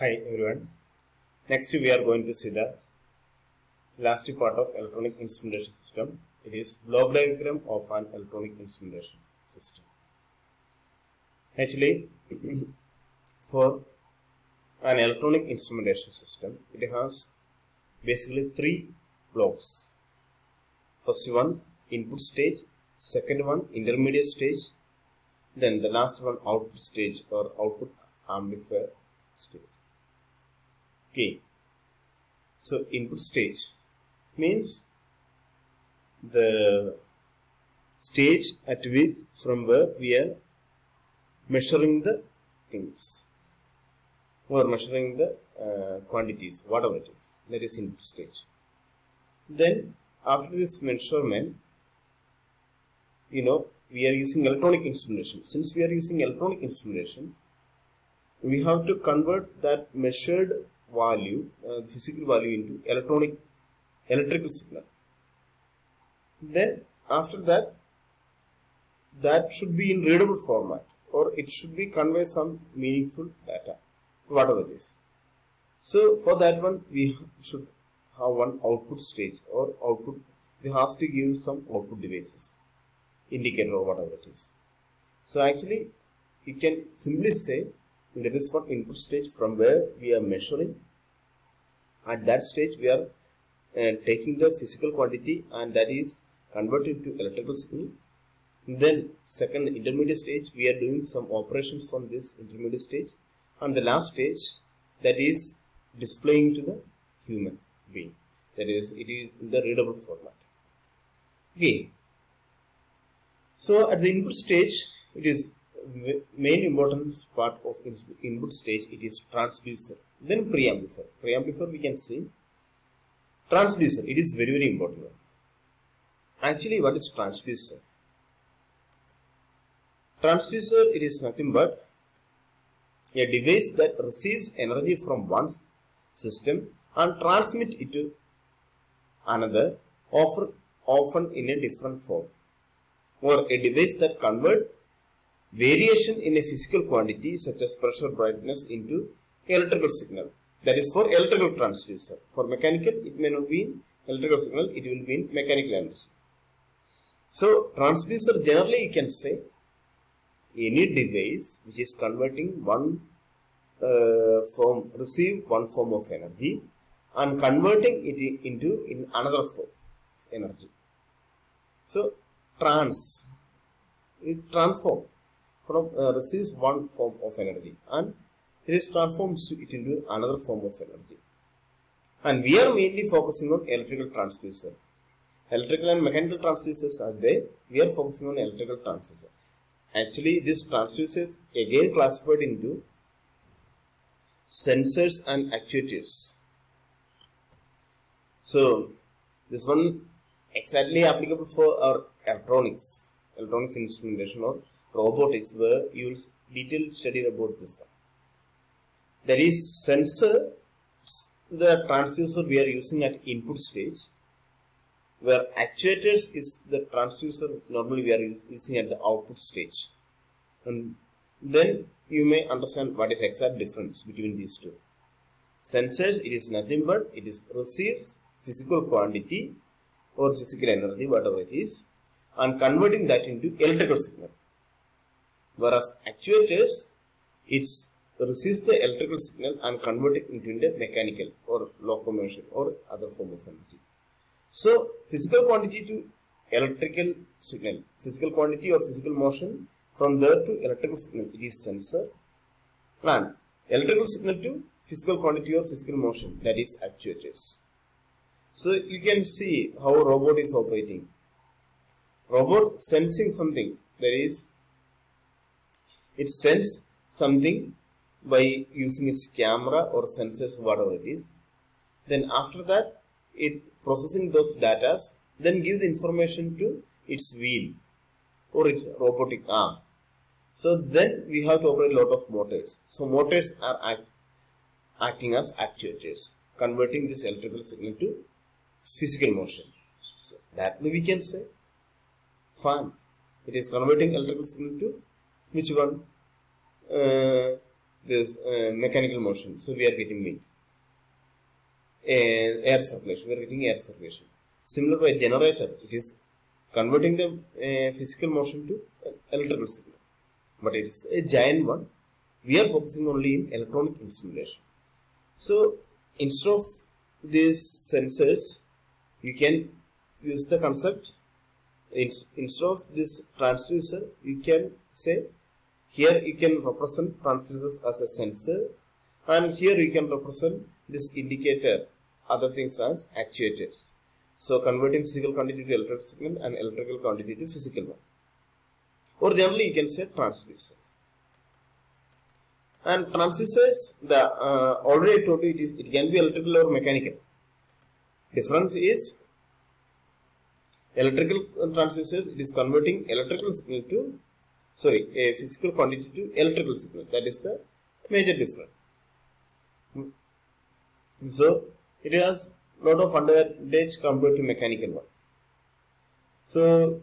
Hi everyone. Next we are going to see the last part of electronic instrumentation system. It is block diagram of an electronic instrumentation system. Actually, for an electronic instrumentation system, it has basically three blocks. First one input stage, second one intermediate stage, then the last one output stage or output amplifier stage. Okay. So input stage means the stage at which from where we are measuring the things. Or measuring the uh, quantities whatever it is. That is input stage. Then after this measurement you know we are using electronic instrumentation. Since we are using electronic instrumentation we have to convert that measured value uh, physical value into electronic electrical signal. Then after that that should be in readable format or it should be convey some meaningful data whatever it is. So for that one we should have one output stage or output we have to give some output devices indicator or whatever it is. So actually you can simply say that is one input stage from where we are measuring. At that stage we are uh, taking the physical quantity and that is converted to electrical signal. Then second intermediate stage we are doing some operations on this intermediate stage. And the last stage that is displaying to the human being. That is it is in the readable format. Okay. So at the input stage it is main important part of input stage it is transducer. Then preamplifier. Preamplifier we can see. Transducer it is very very important actually what is transducer? Transducer it is nothing but a device that receives energy from one system and transmit it to another often often in a different form. Or a device that convert variation in a physical quantity such as pressure brightness into electrical signal. That is for electrical transducer. For mechanical it may not be electrical signal it will be in mechanical energy. So transducer generally you can say any device which is converting one uh, form receive one form of energy and converting it into in another form of energy. So trans it transform from uh, receives one form of energy and it is transforms it into another form of energy. And we are mainly focusing on electrical transducer. Electrical and mechanical transducers are there. We are focusing on electrical transducer. Actually this transducers again classified into sensors and actuators. So this one exactly applicable for our electronics electronics instrumentation or robotics where you will detail study about this. One there is sensor the transducer we are using at input stage where actuators is the transducer normally we are using at the output stage. And then you may understand what is exact difference between these two. Sensors it is nothing but it is receives physical quantity or physical energy whatever it is and converting that into electrical signal whereas actuators it's receives the electrical signal and convert it into a mechanical or locomotion or other form of energy. So physical quantity to electrical signal physical quantity or physical motion from there to electrical signal it is sensor and electrical signal to physical quantity or physical motion that is actuators so you can see how robot is operating. Robot sensing something that is it sends something by using its camera or sensors whatever it is. Then after that it processing those data then give the information to its wheel or its robotic arm. So then we have to operate a lot of motors. So motors are act, acting as actuators converting this electrical signal to physical motion. So that way we can say fan it is converting electrical signal to which one uh, this uh, mechanical motion. So we are getting wind. And air circulation, we are getting air circulation. Similar by generator, it is converting the uh, physical motion to electrical signal. But it is a giant one. We are focusing only in electronic instrumentation. So instead of these sensors, you can use the concept instead of this transducer you can say here you can represent transducers as a sensor and here you can represent this indicator other things as actuators. So converting physical quantity to electrical signal and electrical quantity to physical one. Or generally you can say transducer. And transducers the uh, already told you it is it can be electrical or mechanical. Difference is electrical transducers it is converting electrical signal to sorry a physical quantity to electrical signal. That is the major difference. So it has lot of advantage compared to mechanical one. So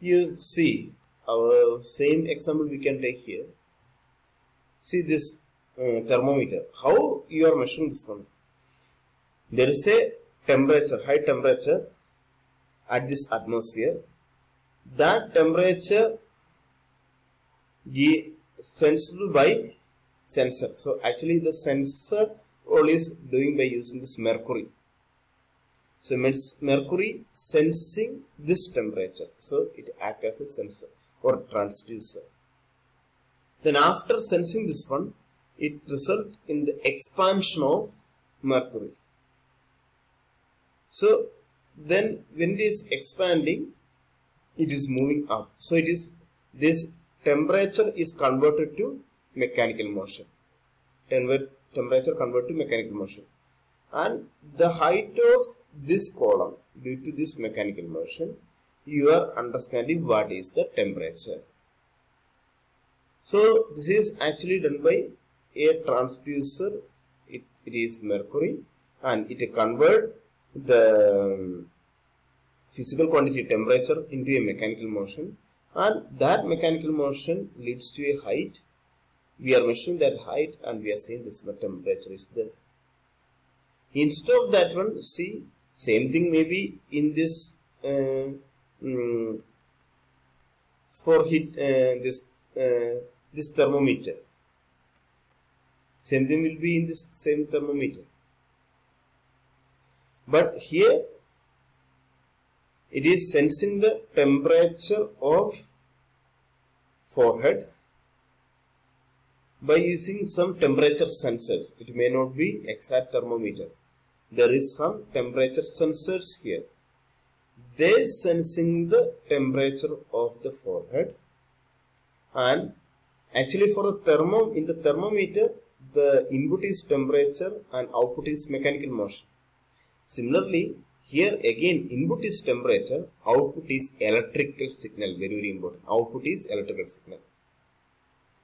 you see our same example we can take here. See this uh, thermometer. How you are measuring this one? There is a temperature high temperature at this atmosphere. That temperature sensed by sensor. So actually the sensor all is doing by using this mercury. So mercury sensing this temperature. So it acts as a sensor or transducer. Then after sensing this one it result in the expansion of mercury. So then when it is expanding it is moving up. So it is this temperature is converted to mechanical motion. Temperature converted to mechanical motion. And the height of this column due to this mechanical motion you are understanding what is the temperature. So this is actually done by a transducer. It, it is mercury and it convert the um, physical quantity temperature into a mechanical motion and that mechanical motion leads to a height. We are measuring that height and we are saying this temperature is there. Instead of that one see same thing maybe in this uh, um, for heat uh, this uh, this thermometer. Same thing will be in this same thermometer. But here it is sensing the temperature of forehead by using some temperature sensors. It may not be exact thermometer. There is some temperature sensors here. They sensing the temperature of the forehead and actually for the thermo in the thermometer the input is temperature and output is mechanical motion. Similarly, here again input is temperature, output is electrical signal, very very important. Output is electrical signal.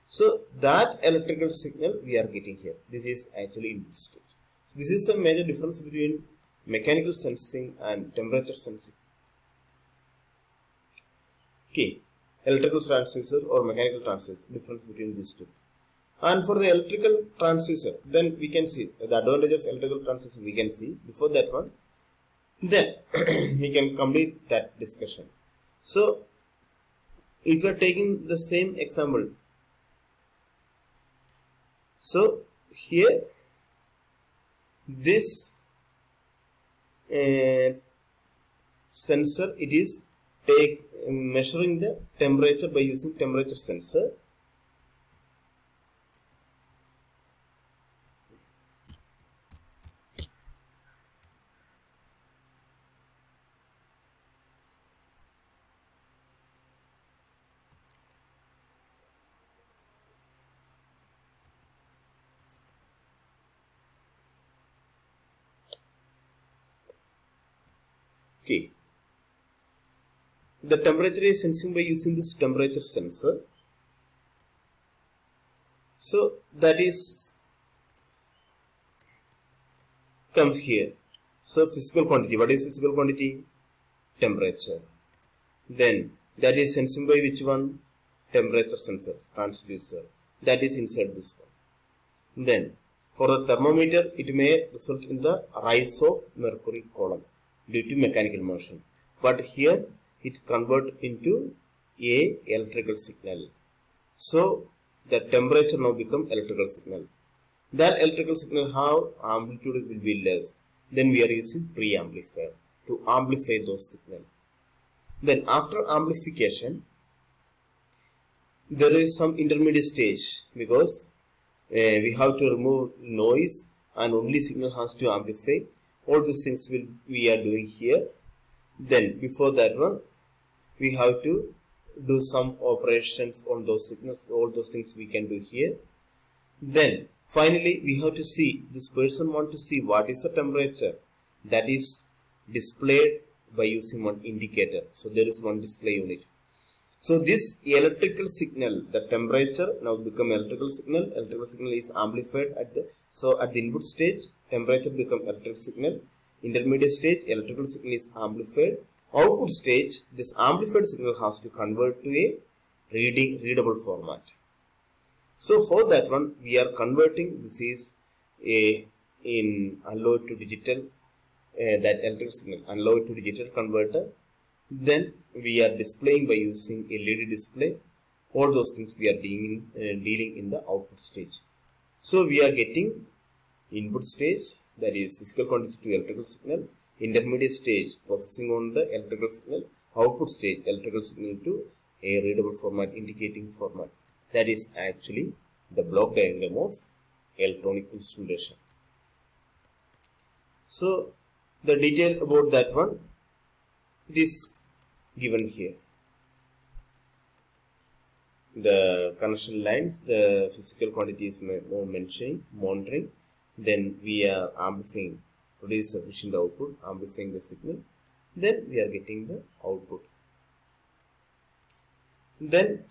So that electrical signal we are getting here. This is actually input stage. So this is the major difference between mechanical sensing and temperature sensing. Okay, electrical transducer or mechanical transducer, difference between these two. And for the electrical transducer, then we can see the advantage of electrical transducer we can see before that one. Then we can complete that discussion. So if you are taking the same example, so here this uh, sensor it is take measuring the temperature by using temperature sensor Okay. The temperature is sensing by using this temperature sensor. So that is comes here. So physical quantity. What is physical quantity? Temperature. Then that is sensing by which one? Temperature sensor, transducer. that is inside this one. Then for the thermometer, it may result in the rise of mercury column due to mechanical motion. But here it convert into a electrical signal. So the temperature now become electrical signal. That electrical signal how amplitude will be less. Then we are using preamplifier to amplify those signal. Then after amplification, there is some intermediate stage because uh, we have to remove noise and only signal has to amplify. All these things will we are doing here. Then before that one, we have to do some operations on those signals. All those things we can do here. Then finally we have to see this person want to see what is the temperature that is displayed by using one indicator. So there is one display unit. So this electrical signal, the temperature now become electrical signal. Electrical signal is amplified at the so at the input stage, temperature become electrical signal. Intermediate stage, electrical signal is amplified. Output stage, this amplified signal has to convert to a reading readable format. So for that one, we are converting. This is a in analog to digital uh, that electrical signal analog to digital converter then we are displaying by using a LED display all those things we are dealing, uh, dealing in the output stage so we are getting input stage that is physical quantity to electrical signal intermediate stage processing on the electrical signal output stage electrical signal to a readable format indicating format. That is actually the block diagram of electronic instrumentation. So the detail about that one it is given here. The connection lines the physical quantities mentioning monitoring then we are amplifying produce sufficient output amplifying the signal. Then we are getting the output. Then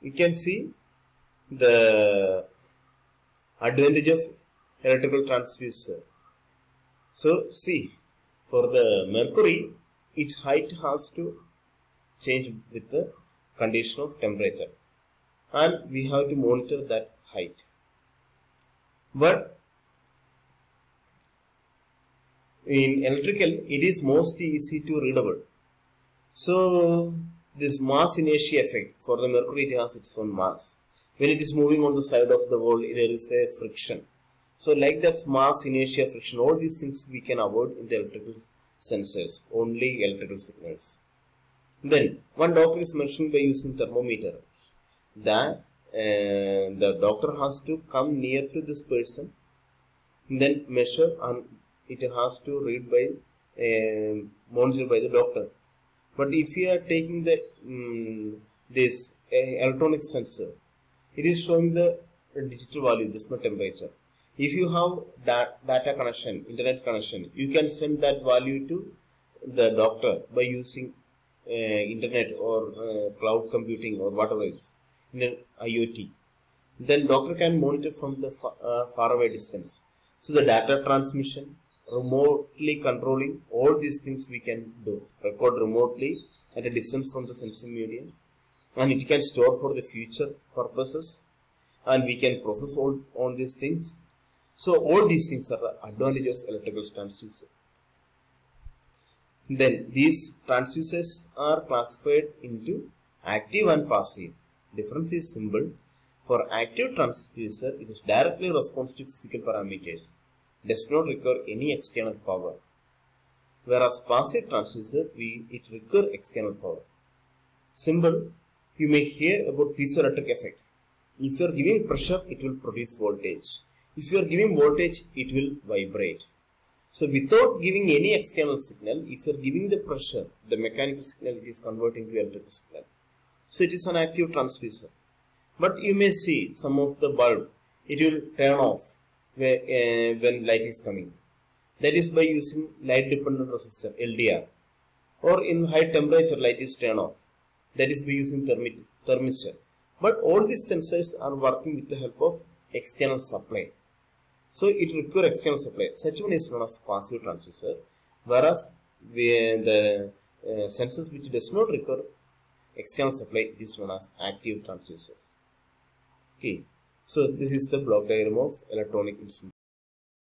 you can see the advantage of electrical transducer. So see for the mercury its height has to change with the condition of temperature. And we have to monitor that height. But in electrical it is most easy to readable. So this mass inertia effect for the mercury it has its own mass. When it is moving on the side of the wall there is a friction. So like that mass inertia friction all these things we can avoid in the electrical sensors only electrical signals. Then one doctor is mentioned by using thermometer. That uh, the doctor has to come near to this person then measure and it has to read by uh, monitored by the doctor. But if you are taking the um, this uh, electronic sensor it is showing the digital value this much temperature. If you have that data connection internet connection you can send that value to the doctor by using uh, internet or uh, cloud computing or whatever else in an IoT then doctor can monitor from the far, uh, far away distance. So the data transmission remotely controlling all these things we can do record remotely at a distance from the sensing medium and it can store for the future purposes and we can process all on these things so all these things are the advantage of electrical transducer. Then these transducers are classified into active and passive. Difference is simple. For active transducer, it is directly responsive to physical parameters. Does not require any external power. Whereas passive transducer, we, it require external power. Symbol, you may hear about piezoelectric effect. If you are giving pressure, it will produce voltage. If you are giving voltage, it will vibrate. So without giving any external signal, if you are giving the pressure, the mechanical signal it is converting to electrical signal. So it is an active transducer. But you may see some of the bulb, it will turn off where, uh, when light is coming. That is by using light dependent resistor, LDR. Or in high temperature light is turned off. That is by using thermistor. But all these sensors are working with the help of external supply. So it requires external supply. Such one is known as passive transducer, whereas the uh, sensors which does not require external supply is known as active transducers. Okay. So this is the block diagram of electronic instrument.